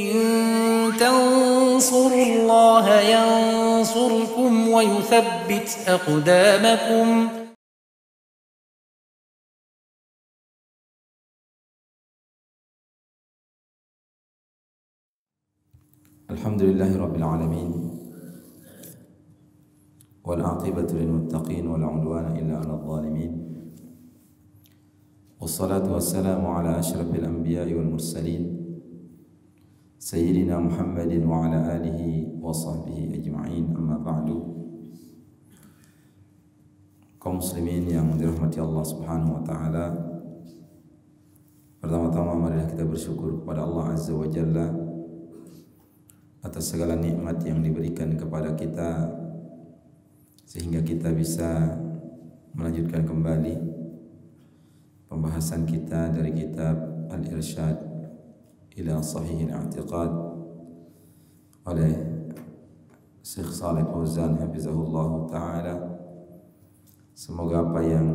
إن تنصروا الله ينصركم ويثبت أقدامكم. الحمد لله رب العالمين والعاقبة للمتقين ولا عدوان إلا على الظالمين. والصلاة والسلام على أشرف الأنبياء والمرسلين. سيدنا محمد وعلى آله وصحبه أجمعين أما بعد kaum muslimin yang dirahmati Allah Subhanahu wa taala. Pertama-tama marilah kita bersyukur kepada Allah Azza wa Jalla atas segala nikmat yang diberikan kepada kita sehingga kita bisa melanjutkan kembali pembahasan kita dari kitab Al-Irsyad ila Sahih Al-I'tiqad oleh Syekh Saleh Fauzan hafizahullah taala semoga apa yang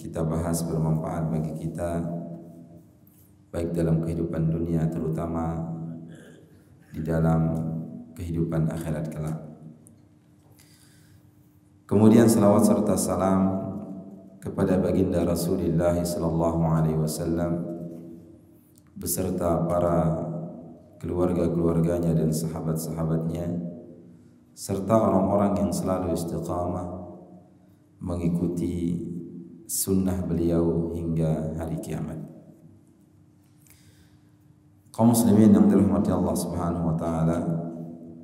kita bahas bermanfaat bagi kita baik dalam kehidupan dunia terutama di dalam kehidupan akhirat kelak. Kemudian salawat serta salam kepada baginda Rasulullah sallallahu alaihi wasallam beserta para keluarga-keluarganya dan sahabat-sahabatnya serta orang-orang yang selalu istiqamah mengikuti sunnah beliau hingga hari kiamat. Kaum muslimin yang dirahmati Allah Subhanahu wa taala,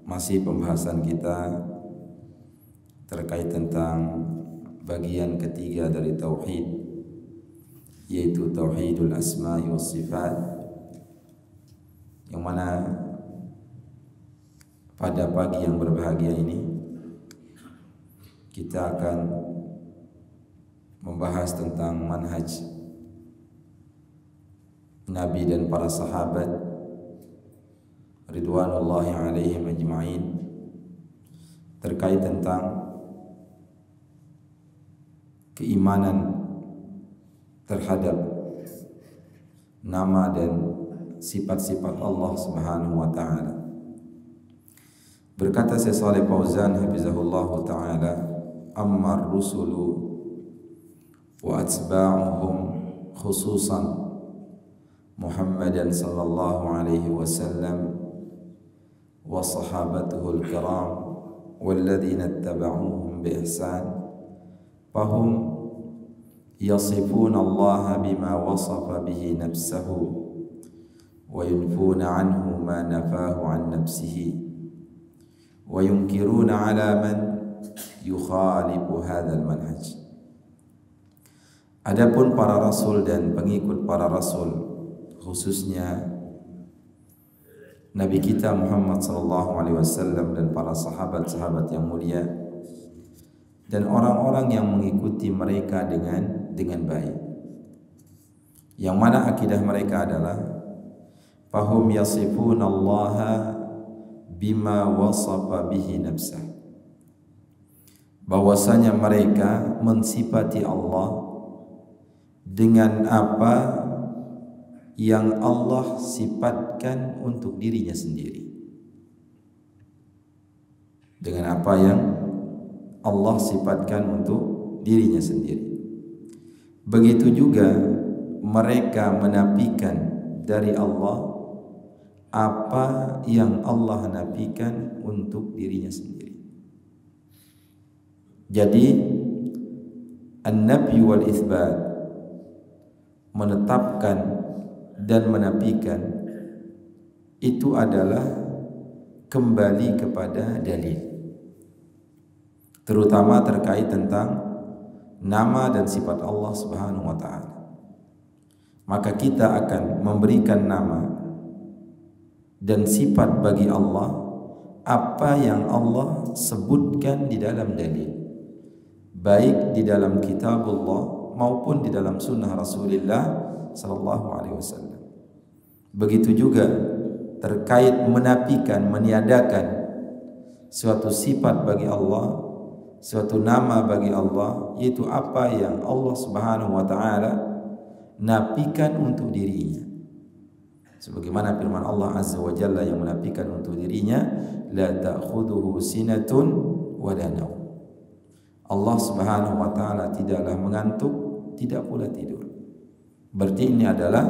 masih pembahasan kita terkait tentang bagian ketiga dari tauhid yaitu tauhidul asma'i was sifat yang mana pada pagi yang berbahagia ini kita akan membahas tentang manhaj Nabi dan para sahabat ridwanullahi alaihim ajma'in terkait tentang keimanan terhadap nama dan sifat-sifat Allah Subhanahu wa taala. Berkata Syekh Saleh Fauzan hafizahullah taala, "Amma rusulu wa atba'uhum khususan Muhammadan sallallahu alaihi wasallam wa sahabatuhu al-kiram والذين اتبعوهم بإحسان فهم يصفون الله بما وصف به نفسه وينفون عنه ما نفاه عن نفسه وينكرون على من يخالف هذا المنهج Adapun para rasul dan pengikut para rasul khususnya Nabi kita Muhammad sallallahu alaihi wasallam dan para sahabat-sahabat yang mulia dan orang-orang yang mengikuti mereka dengan dengan baik. Yang mana akidah mereka adalah fahum yasifun Allah bima wasafa bihi nafsah. Bahwasanya mereka mensifati Allah dengan apa yang Allah sifatkan untuk dirinya sendiri. Dengan apa yang Allah sifatkan untuk dirinya sendiri. Begitu juga mereka menafikan dari Allah apa yang Allah nafikan untuk dirinya sendiri. Jadi an-nafi wal itsbat menetapkan dan menafikan itu adalah kembali kepada dalil terutama terkait tentang nama dan sifat Allah Subhanahu wa taala maka kita akan memberikan nama dan sifat bagi Allah apa yang Allah sebutkan di dalam dalil. Baik di dalam kitabullah maupun di dalam sunnah Rasulullah sallallahu alaihi wasallam. Begitu juga terkait menafikan meniadakan suatu sifat bagi Allah suatu nama bagi Allah yaitu apa yang Allah Subhanahu wa taala nafikan untuk dirinya sebagaimana firman Allah azza wa jalla yang menafikan untuk dirinya la ta'khudhuhu sinatun wa la Allah Subhanahu wa taala tidaklah mengantuk tidak pula tidur. Berarti ini adalah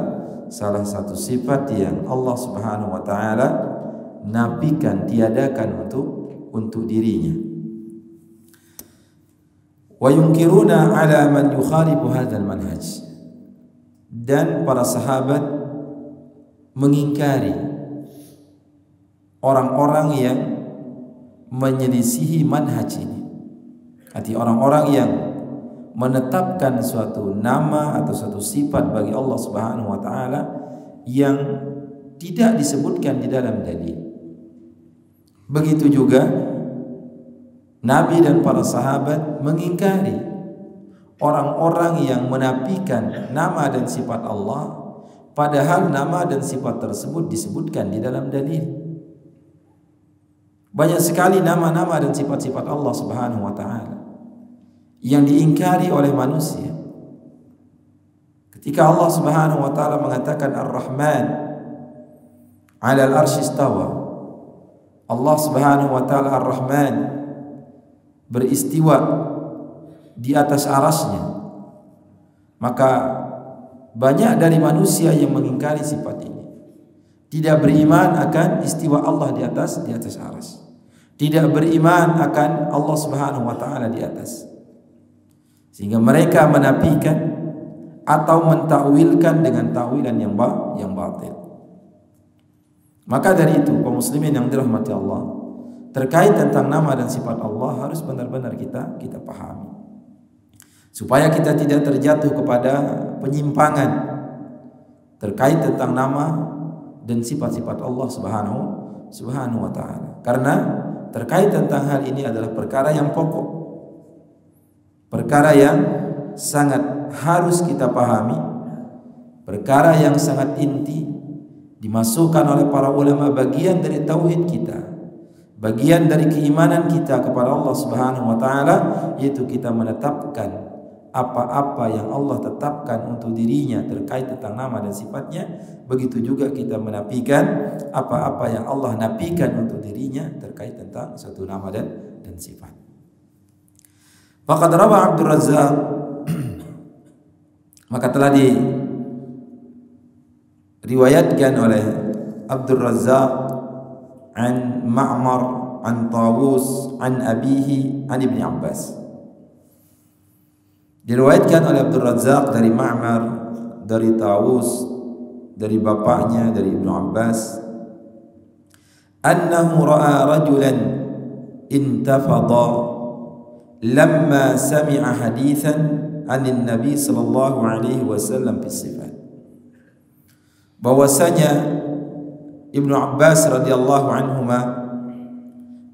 salah satu sifat yang Allah Subhanahu wa taala nafikan tiadakan untuk untuk dirinya. Wa yunkiruna ala man yukhalifu hadzal manhaj. Dan para sahabat mengingkari orang-orang yang menyelisihi manhaj ini arti orang-orang yang menetapkan suatu nama atau suatu sifat bagi Allah Subhanahu wa taala yang tidak disebutkan di dalam dalil. Begitu juga Nabi dan para sahabat mengingkari orang-orang yang menafikan nama dan sifat Allah padahal nama dan sifat tersebut disebutkan di dalam dalil. Banyak sekali nama-nama dan sifat-sifat Allah Subhanahu wa taala yang diingkari oleh manusia. Ketika Allah Subhanahu wa taala mengatakan Ar-Rahman 'ala al-arsy istawa. Allah Subhanahu wa taala Ar-Rahman beristiwa di atas arasnya. Maka banyak dari manusia yang mengingkari sifat ini. Tidak beriman akan istiwa Allah di atas di atas aras. Tidak beriman akan Allah Subhanahu wa taala di atas. Sehingga mereka menafikan atau mentakwilkan dengan takwilan yang ba yang batil. Maka dari itu kaum muslimin yang dirahmati Allah, terkait tentang nama dan sifat Allah harus benar-benar kita kita pahami. Supaya kita tidak terjatuh kepada penyimpangan terkait tentang nama dan sifat-sifat Allah Subhanahu Subhanahu wa taala. Karena terkait tentang hal ini adalah perkara yang pokok perkara yang sangat harus kita pahami, perkara yang sangat inti dimasukkan oleh para ulama bagian dari tauhid kita, bagian dari keimanan kita kepada Allah Subhanahu wa taala yaitu kita menetapkan apa-apa yang Allah tetapkan untuk dirinya terkait tentang nama dan sifatnya begitu juga kita menafikan apa-apa yang Allah nafikan untuk dirinya terkait tentang suatu nama dan dan sifat. Faqad rawa Abdul Razzaq. Maka telah di riwayatkan oleh Abdul Razzaq an Ma'mar an Tawus an abihi an Ibn Abbas Diriwayatkan oleh Abdul Razak dari Ma'mar, dari Taus dari bapaknya, dari Ibnu Abbas, annahu ra'a rajulan intafadha lamma sami'a hadithan anin Nabi sallallahu alaihi wasallam fi sifat. Bahwasanya Ibnu Abbas radhiyallahu anhuma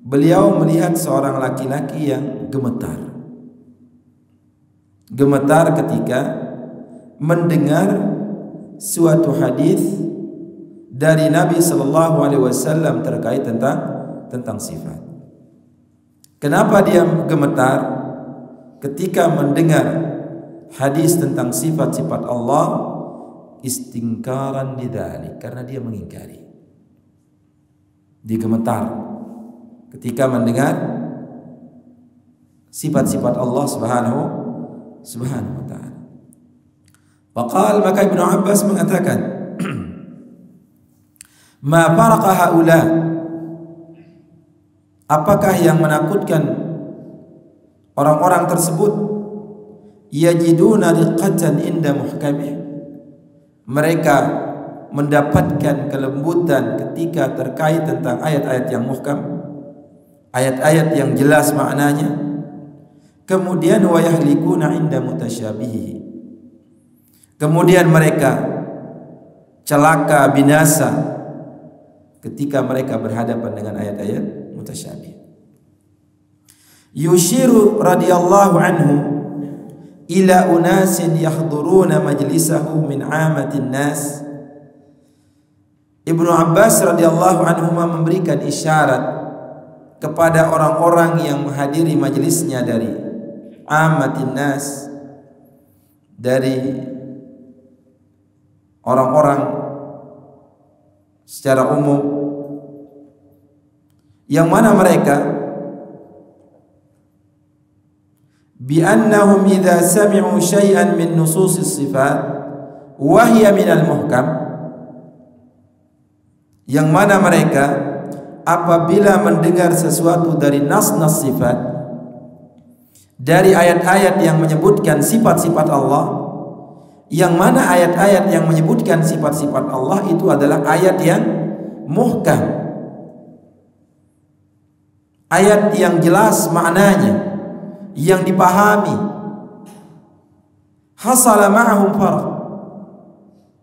beliau melihat seorang laki-laki yang gemetar gemetar ketika mendengar suatu hadis dari Nabi sallallahu alaihi wasallam terkait tentang tentang sifat. Kenapa dia gemetar? Ketika mendengar hadis tentang sifat-sifat Allah istingkaran didalik karena dia mengingkari. Dia gemetar. Ketika mendengar sifat-sifat Allah Subhanahu Subhanahu wa taala. Faqal maka Ibnu Abbas mengatakan Ma faraqa haula Apakah yang menakutkan orang-orang tersebut? Yajiduna riqatan inda muhkamih. Mereka mendapatkan kelembutan ketika terkait tentang ayat-ayat yang muhkam, ayat-ayat yang jelas maknanya. Kemudian wayahlikuna inda mutasyabihi. Kemudian mereka celaka binasa ketika mereka berhadapan dengan ayat-ayat mutasyabih. Yushiru radhiyallahu anhu ila unasin yahduruna majlisahu min amatin nas Ibnu Abbas radhiyallahu anhu memberikan isyarat kepada orang-orang yang menghadiri majelisnya dari amatin nas. Dari orang-orang secara umum. Yang mana mereka? Bi'annahum idza sami'u syai'an min nusus sifat wa hiya min al-muhkam yang mana mereka? Apabila mendengar sesuatu dari nas-nas sifat dari ayat-ayat yang menyebutkan sifat-sifat Allah yang mana ayat-ayat yang menyebutkan sifat-sifat Allah itu adalah ayat yang muhkam. Ayat yang jelas maknanya yang dipahami. Hasala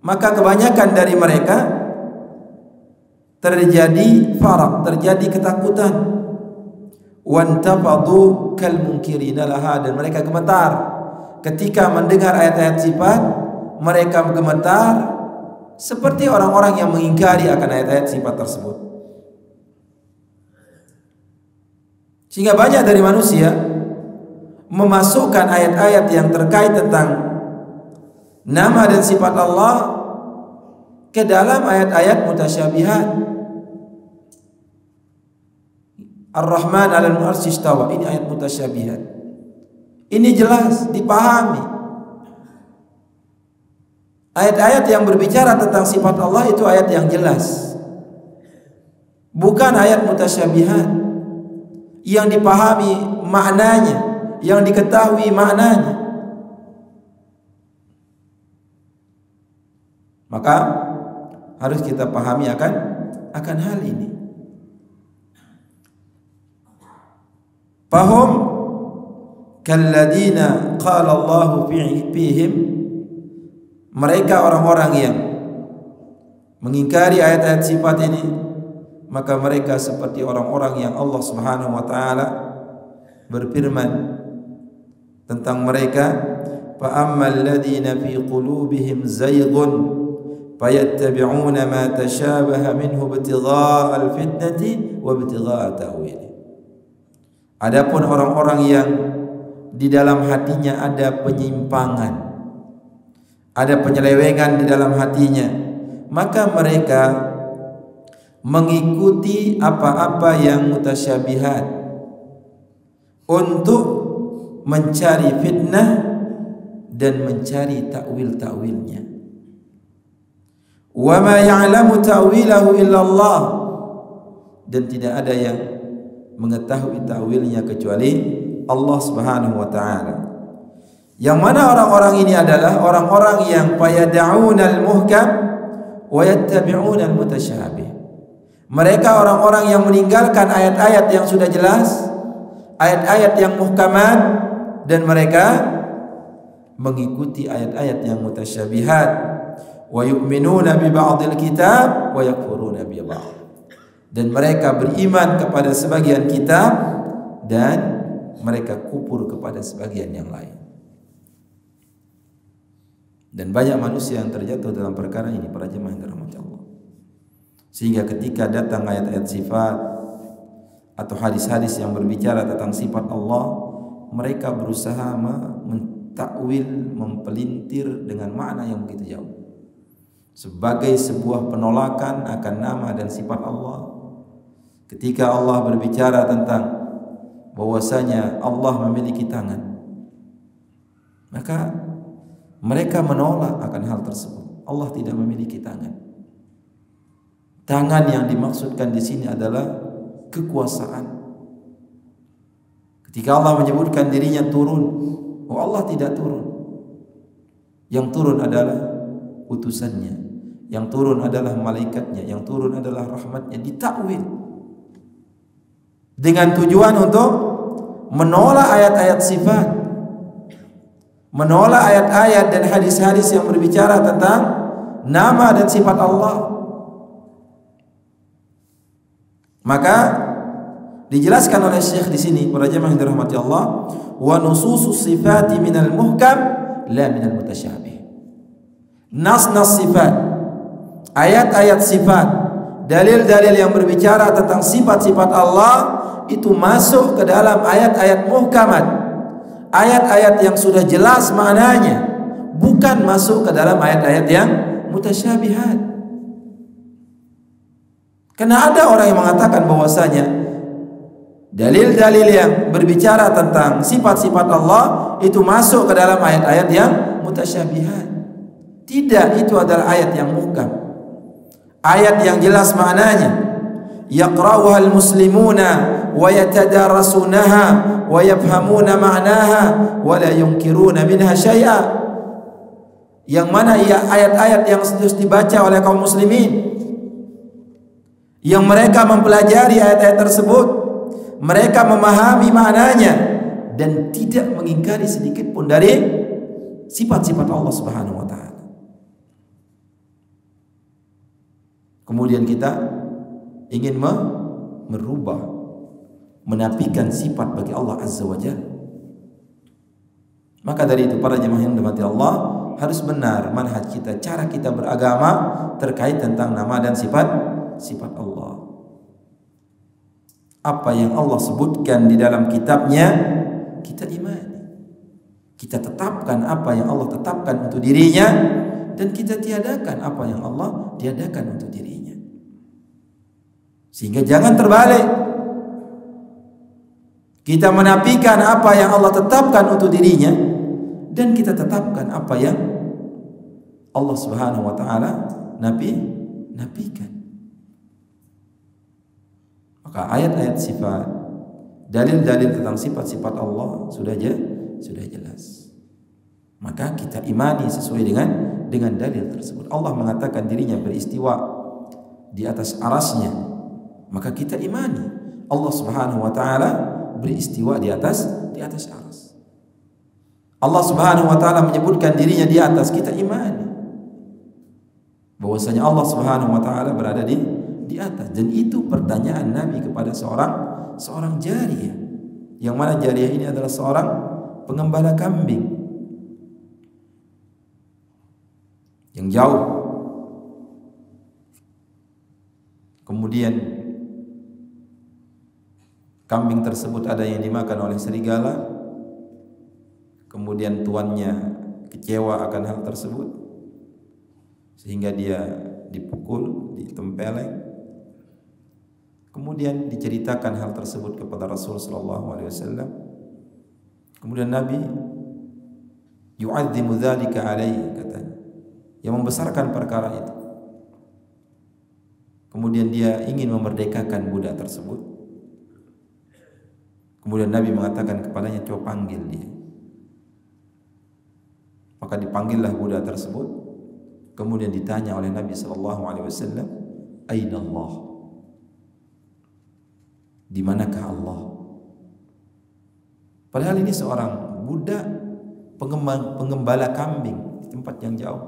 maka kebanyakan dari mereka terjadi farak terjadi ketakutan wantafadu kal munkirina laha dan mereka gemetar ketika mendengar ayat-ayat sifat mereka gemetar seperti orang-orang yang mengingkari akan ayat-ayat sifat tersebut. Sehingga banyak dari manusia memasukkan ayat-ayat yang terkait tentang nama dan sifat Allah ke dalam ayat-ayat mutasyabihat. Ar-Rahman 'alal istawa. Ini ayat mutasyabihat. Ini jelas dipahami. Ayat-ayat yang berbicara tentang sifat Allah itu ayat yang jelas. Bukan ayat mutasyabihat yang dipahami maknanya, yang diketahui maknanya. Maka harus kita pahami akan akan hal ini. Paham kalladina qala Allahu fihim mereka orang-orang yang mengingkari ayat-ayat sifat ini maka mereka seperti orang-orang yang Allah Subhanahu wa taala berfirman tentang mereka fa ammal ladina fi qulubihim zayghun fayattabi'una ma tashabaha minhu ibtigha'a al-fitnati wa ibtigha'a ta'wili Adapun orang-orang yang di dalam hatinya ada penyimpangan, ada penyelewengan di dalam hatinya, maka mereka mengikuti apa-apa yang mutasyabihat untuk mencari fitnah dan mencari takwil-takwilnya. Wa ma ya'lamu ta'wilahu illallah dan tidak ada yang mengetahui takwilnya kecuali Allah Subhanahu wa taala. Yang mana orang-orang ini adalah orang-orang yang fayad'unal muhkam wa yattabi'unal mutasyabih. Mereka orang-orang yang meninggalkan ayat-ayat yang sudah jelas, ayat-ayat yang muhkamat dan mereka mengikuti ayat-ayat yang mutasyabihat wa yu'minuna bi ba'dil kitab wa yakfuruna bi ba'd. Dan mereka beriman kepada sebagian kitab dan mereka kupur kepada sebagian yang lain. Dan banyak manusia yang terjatuh dalam perkara ini para jemaah yang dirahmati Allah. Sehingga ketika datang ayat-ayat sifat atau hadis-hadis yang berbicara tentang sifat Allah, mereka berusaha mentakwil, mempelintir dengan makna yang begitu jauh. Sebagai sebuah penolakan akan nama dan sifat Allah. Ketika Allah berbicara tentang bahwasanya Allah memiliki tangan maka mereka menolak akan hal tersebut. Allah tidak memiliki tangan. Tangan yang dimaksudkan di sini adalah kekuasaan. Ketika Allah menyebutkan dirinya turun oh Allah tidak turun. Yang turun adalah utusannya. Yang turun adalah malaikatnya. Yang turun adalah rahmatnya. Ditakwil dengan tujuan untuk menolak ayat-ayat sifat menolak ayat-ayat dan hadis-hadis yang berbicara tentang nama dan sifat Allah. Maka dijelaskan oleh Syekh di sini para jemaah yang dirahmati Allah wa nususus sifati minal muhkam la minal mutasyabih nas-nas sifat ayat-ayat sifat dalil-dalil yang berbicara tentang sifat-sifat Allah itu masuk ke dalam ayat-ayat muhkamat ayat-ayat yang sudah jelas maknanya bukan masuk ke dalam ayat-ayat yang mutasyabihat Karena ada orang yang mengatakan bahwasanya dalil-dalil yang berbicara tentang sifat-sifat Allah itu masuk ke dalam ayat-ayat yang mutasyabihat. Tidak, itu adalah ayat yang muhkam. Ayat yang jelas maknanya. Yaqra'uha al-muslimuna wa yatadarasunaha wa yafhamuna ma'naha wa la yunkiruna minha syai'a. Yang mana ia ayat-ayat yang harus dibaca oleh kaum muslimin yang mereka mempelajari ayat-ayat tersebut mereka memahami maknanya dan tidak mengingkari sedikit pun dari sifat-sifat Allah Subhanahu wa taala. Kemudian kita ingin merubah menafikan sifat bagi Allah Azza wa. Maka dari itu para jemaah yang dimati Allah harus benar manhaj kita, cara kita beragama terkait tentang nama dan sifat sifat Allah. Apa yang Allah sebutkan di dalam kitabnya kita imani. Kita tetapkan apa yang Allah tetapkan untuk dirinya dan kita tiadakan apa yang Allah tiadakan untuk dirinya. Sehingga jangan terbalik. Kita menafikan apa yang Allah tetapkan untuk dirinya dan kita tetapkan apa yang Allah Subhanahu wa taala nabi nafikan. Maka ayat-ayat sifat, dalil-dalil tentang sifat-sifat Allah sudah sudah jelas. Maka kita imani sesuai dengan dengan dalil tersebut. Allah mengatakan dirinya beristiwa di atas arasnya. Maka kita imani Allah Subhanahu wa taala beristiwa di atas di atas aras. Allah Subhanahu wa taala menyebutkan dirinya di atas, kita imani bahwasanya Allah Subhanahu wa taala berada di di atas. Dan itu pertanyaan Nabi kepada seorang seorang jariah. Yang mana jariah ini adalah seorang pengembala kambing. Yang jauh. Kemudian kambing tersebut ada yang dimakan oleh serigala kemudian tuannya kecewa akan hal tersebut sehingga dia dipukul, ditempeleng Kemudian diceritakan hal tersebut kepada Rasul sallallahu alaihi wasallam. Kemudian Nabi yu'azzimu dzalika alaihi katanya. Yang membesarkan perkara itu. Kemudian dia ingin memerdekakan budak tersebut. Kemudian Nabi mengatakan kepadanya, "Coba panggil dia." Maka dipanggillah budak tersebut. Kemudian ditanya oleh Nabi sallallahu alaihi wasallam, "Aina Allah?" Di manakah Allah? Padahal ini seorang budak pengembala kambing di tempat yang jauh.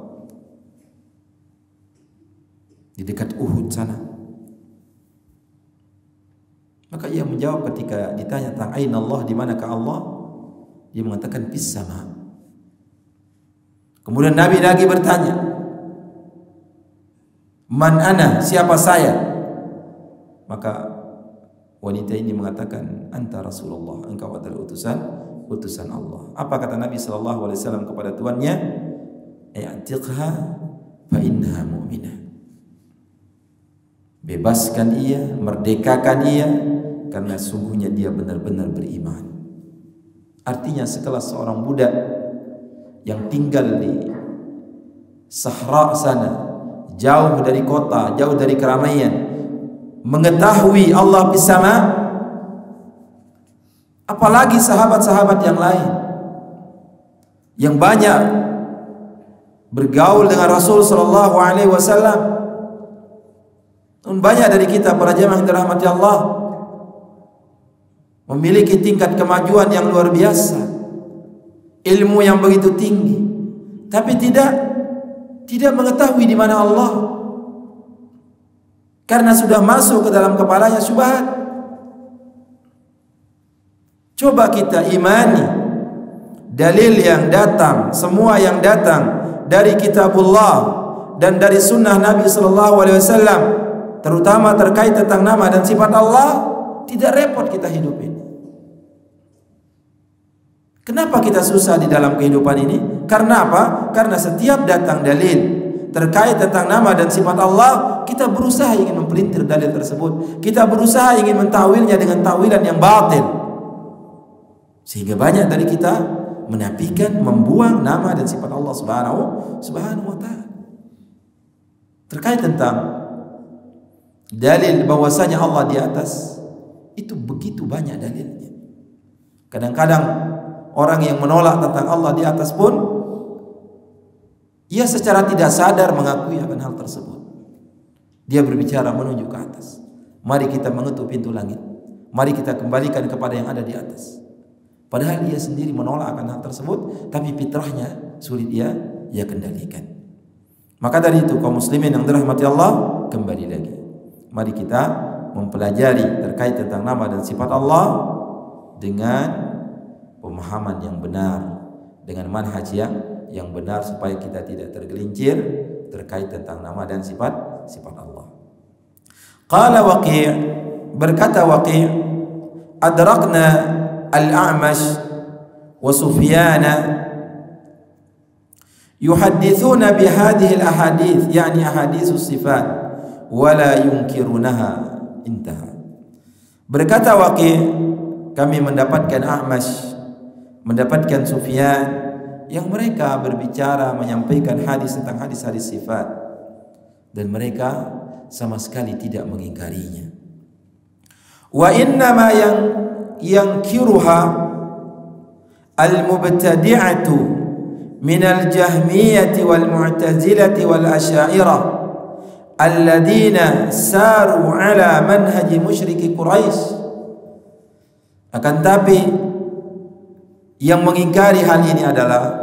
Di dekat Uhud sana. Maka ia menjawab ketika ditanya tentang aina Allah, di manakah Allah? Dia mengatakan fis sama. Kemudian Nabi lagi bertanya, "Man ana? Siapa saya?" Maka wanita ini mengatakan anta Rasulullah engkau adalah utusan utusan Allah apa kata Nabi sallallahu alaihi wasallam kepada tuannya i'tiqha fa innaha mu'minah bebaskan ia merdekakan ia karena sungguhnya dia benar-benar beriman. Artinya sekelas seorang budak yang tinggal di sahra sana jauh dari kota jauh dari keramaian mengetahui Allah bersama apalagi sahabat-sahabat yang lain yang banyak bergaul dengan Rasul sallallahu alaihi wasallam. Banyak dari kita para jemaah yang dirahmati Allah memiliki tingkat kemajuan yang luar biasa ilmu yang begitu tinggi tapi tidak tidak mengetahui di mana Allah karena sudah masuk ke dalam kepalanya syubhat. Coba kita imani dalil yang datang, semua yang datang dari kitabullah dan dari sunnah Nabi sallallahu alaihi wasallam terutama terkait tentang nama dan sifat Allah tidak repot kita hidup ini. Kenapa kita susah di dalam kehidupan ini? Karena apa? Karena setiap datang dalil terkait tentang nama dan sifat Allah, kita berusaha ingin mempelintir dalil tersebut. Kita berusaha ingin mentawilnya dengan tawilan yang batil. Sehingga banyak dari kita menafikan, membuang nama dan sifat Allah Subhanahu Subhanahu wa taala. Terkait tentang dalil bahwasanya Allah di atas itu begitu banyak dalilnya. Kadang-kadang orang yang menolak tentang Allah di atas pun ia secara tidak sadar mengakui akan hal tersebut. Dia berbicara menuju ke atas. Mari kita mengetuk pintu langit. Mari kita kembalikan kepada yang ada di atas. Padahal ia sendiri menolak akan hal tersebut, tapi fitrahnya sulit ia ia kendalikan. Maka dari itu kaum muslimin yang dirahmati Allah kembali lagi. Mari kita mempelajari terkait tentang nama dan sifat Allah dengan pemahaman yang benar dengan manhaj yang yang benar supaya kita tidak tergelincir terkait tentang nama dan sifat sifat Allah. Qala Waqi' berkata Waqi' adrakna al-a'mash wa Sufyana yuhaddithuna bi hadhihi al-ahadith yani ahadithu sifat wa la yunkirunaha intaha. Berkata Waqi' kami mendapatkan A'mash mendapatkan Sufyan yang mereka berbicara menyampaikan hadis tentang hadis-hadis sifat dan mereka sama sekali tidak mengingkarinya. Wa inna ma yang yang kiruha al-mubtadi'atu min al-jahmiyah wal mu'tazilah wal asy'ariyah alladziina saru ala manhaj musyriki Quraisy akan tapi yang mengingkari hal ini adalah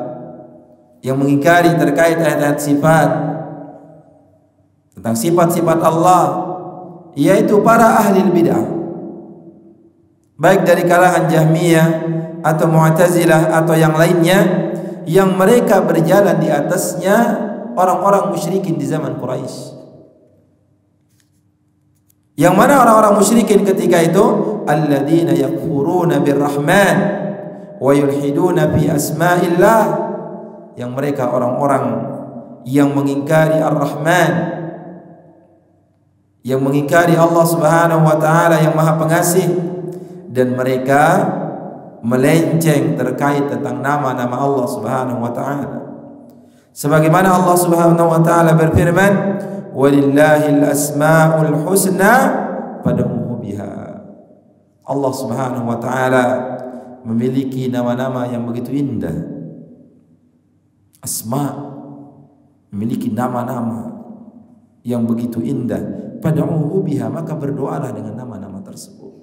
yang mengingkari terkait ayat-ayat sifat tentang sifat-sifat Allah yaitu para ahli bidah. Baik dari kalangan Jahmiyah atau Mu'tazilah atau yang lainnya yang mereka berjalan di atasnya orang-orang musyrikin di zaman Quraisy. Yang mana orang-orang musyrikin ketika itu? Alladzina yakfuruna birrahman wa yulhiduna fi asma'illah yang mereka orang-orang yang mengingkari Ar-Rahman yang mengingkari Allah Subhanahu wa taala yang Maha Pengasih dan mereka melenceng terkait tentang nama-nama Allah Subhanahu wa taala. Sebagaimana Allah Subhanahu wa taala berfirman, "Walillahil asmaul husna fad'uhu biha." Allah Subhanahu wa taala memiliki nama-nama yang begitu indah. Asma memiliki nama-nama yang begitu indah. Pada'uhu biha maka berdoalah dengan nama-nama tersebut.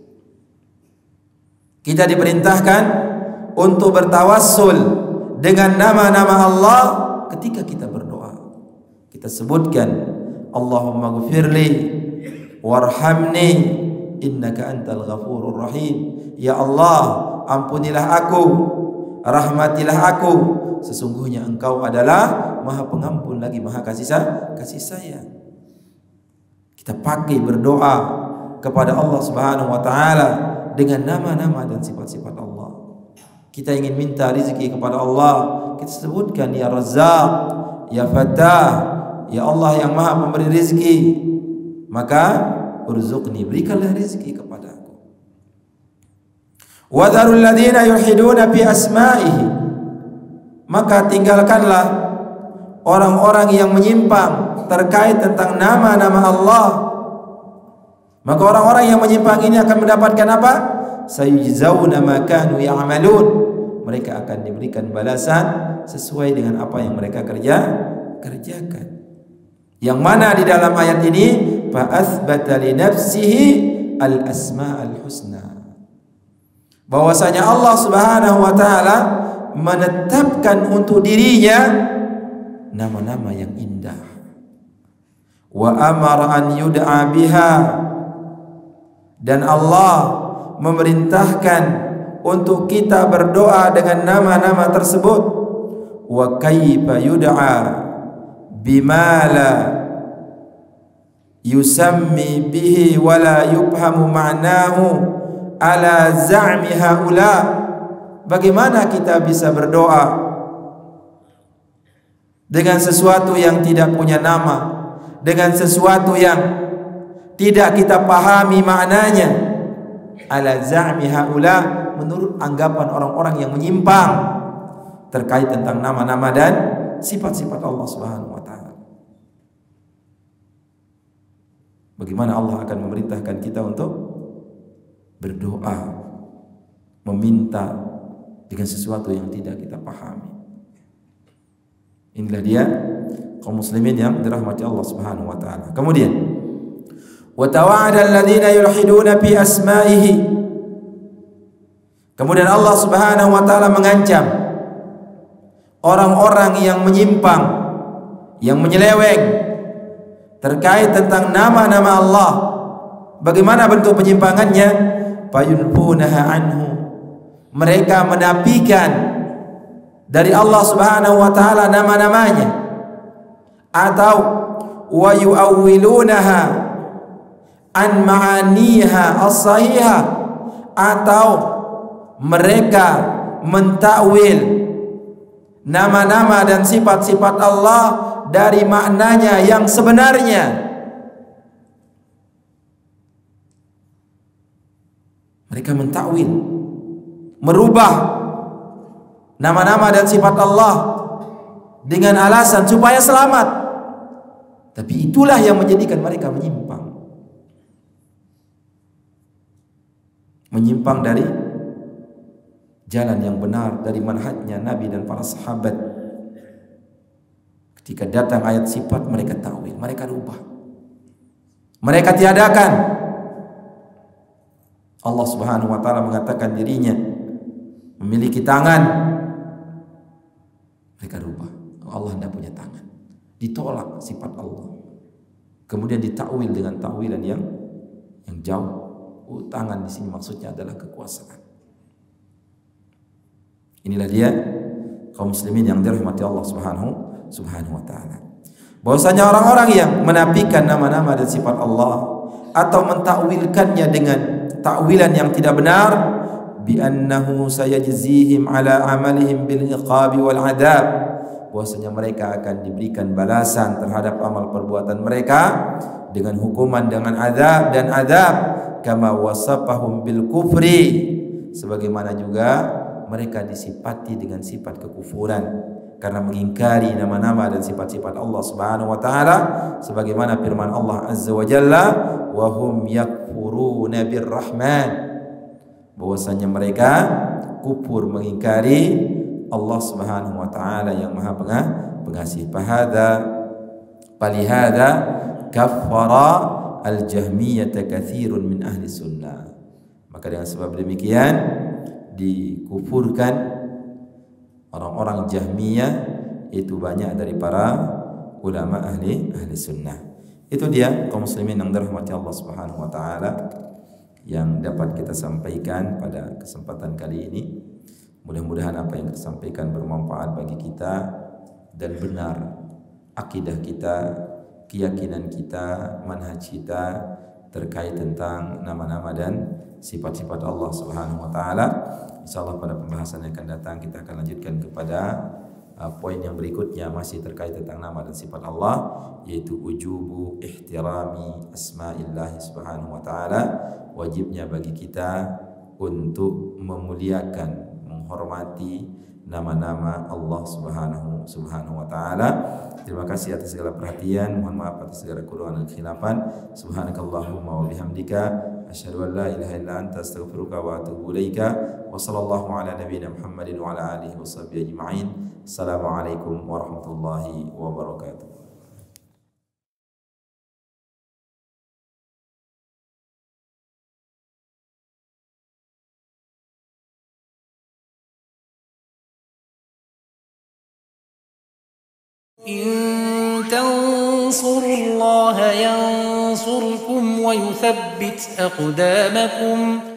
Kita diperintahkan untuk bertawassul dengan nama-nama Allah ketika kita berdoa. Kita sebutkan Allahumma gfirli warhamni innaka antal ghafurur rahim. Ya Allah ampunilah aku. Rahmatilah aku. Sesungguhnya engkau adalah maha pengampun lagi maha kasih kasih sayang. Kita pakai berdoa kepada Allah Subhanahu wa taala dengan nama-nama dan sifat-sifat Allah. Kita ingin minta rezeki kepada Allah. Kita sebutkan ya Razzaq ya Fattah ya Allah yang maha memberi rezeki. Maka urzuqni berikanlah rezeki kepada aku. Wa dharul ladzina yuhiduna fi asma'ihi. Maka tinggalkanlah orang-orang yang menyimpang terkait tentang nama-nama Allah. Maka orang-orang yang menyimpang ini akan mendapatkan apa? Sayujzauna ma kanu ya'malun. Mereka akan diberikan balasan sesuai dengan apa yang mereka kerja kerjakan. Yang mana di dalam ayat ini fa athbata li nafsihi al husna. Bahwasanya Allah Subhanahu wa taala menetapkan untuk dirinya nama-nama yang indah. Wa amara an yud'a biha. Dan Allah memerintahkan untuk kita berdoa dengan nama-nama tersebut. Wa kaifa yud'a bima la yusammi bihi wa la yubhamu ma'nahu ala za'mi haula' bagaimana kita bisa berdoa dengan sesuatu yang tidak punya nama, dengan sesuatu yang tidak kita pahami maknanya. Ala za'mi haula menurut anggapan orang-orang yang menyimpang terkait tentang nama-nama dan sifat-sifat Allah Subhanahu wa taala. Bagaimana Allah akan memerintahkan kita untuk berdoa, meminta dengan sesuatu yang tidak kita pahami. Inilah dia kaum muslimin yang dirahmati Allah Subhanahu wa taala. Kemudian wa tawa'ada alladziina yulhiduna fi asma'ihi. Kemudian Allah Subhanahu wa taala mengancam orang-orang yang menyimpang, yang menyeleweng terkait tentang nama-nama Allah. Bagaimana bentuk penyimpangannya? Fayunfunaha anhu. Mereka menafikan dari Allah Subhanahu wa taala nama-namanya atau wa yu'awwilunaha an ma'aniha as-sahihah atau mereka mentakwil nama-nama dan sifat-sifat Allah dari maknanya yang sebenarnya mereka mentakwil merubah nama-nama dan sifat Allah dengan alasan supaya selamat. Tapi itulah yang menjadikan mereka menyimpang. Menyimpang dari jalan yang benar dari manhajnya Nabi dan para sahabat. Ketika datang ayat sifat mereka tahu, mereka rubah. Mereka tiadakan. Allah Subhanahu wa taala mengatakan dirinya memiliki tangan. Mereka rubah. Allah tidak punya tangan. Ditolak sifat Allah. Kemudian ditakwil dengan takwilan yang yang jauh. Oh, tangan di sini maksudnya adalah kekuasaan. Inilah dia kaum muslimin yang dirahmati Allah Subhanahu Subhanahu wa taala. Bahwasanya orang-orang yang menafikan nama-nama dan sifat Allah atau mentakwilkannya dengan takwilan yang tidak benar bi annahu sayajzihim ala amalihim bil iqabi wal adab. Bahwasanya mereka akan diberikan balasan terhadap amal perbuatan mereka dengan hukuman dengan azab dan azab kama wasafahum bil kufri. Sebagaimana juga mereka disifati dengan sifat kekufuran karena mengingkari nama-nama dan sifat-sifat Allah Subhanahu wa taala sebagaimana firman Allah Azza wa Jalla wa hum yakfuruna birrahman bahwasanya mereka kufur mengingkari Allah Subhanahu wa taala yang Maha Pengasih. Fahada falihada kaffara al-jahmiyah katsirun min ahli sunnah. Maka dengan sebab demikian dikufurkan orang-orang Jahmiyah itu banyak dari para ulama ahli ahli sunnah. Itu dia kaum muslimin yang dirahmati Allah Subhanahu wa taala yang dapat kita sampaikan pada kesempatan kali ini. Mudah-mudahan apa yang kita sampaikan bermanfaat bagi kita dan benar akidah kita, keyakinan kita, manhaj kita terkait tentang nama-nama dan sifat-sifat Allah Subhanahu wa taala. Insyaallah pada pembahasan yang akan datang kita akan lanjutkan kepada uh, poin yang berikutnya masih terkait tentang nama dan sifat Allah yaitu ujubu ihtirami asma'illah subhanahu wa taala wajibnya bagi kita untuk memuliakan menghormati nama-nama Allah Subhanahu Subhanahu wa taala. Terima kasih atas segala perhatian. Mohon maaf atas segala kekurangan dan khilafan. Subhanakallahumma wa bihamdika asyhadu an la ilaha illa anta astaghfiruka wa atubu ilaika. وصلى الله على نبينا محمد وعلى آله وصحبه أجمعين. السلام عليكم ورحمة الله وبركاته. إن تنصروا الله ينصركم ويثبت أقدامكم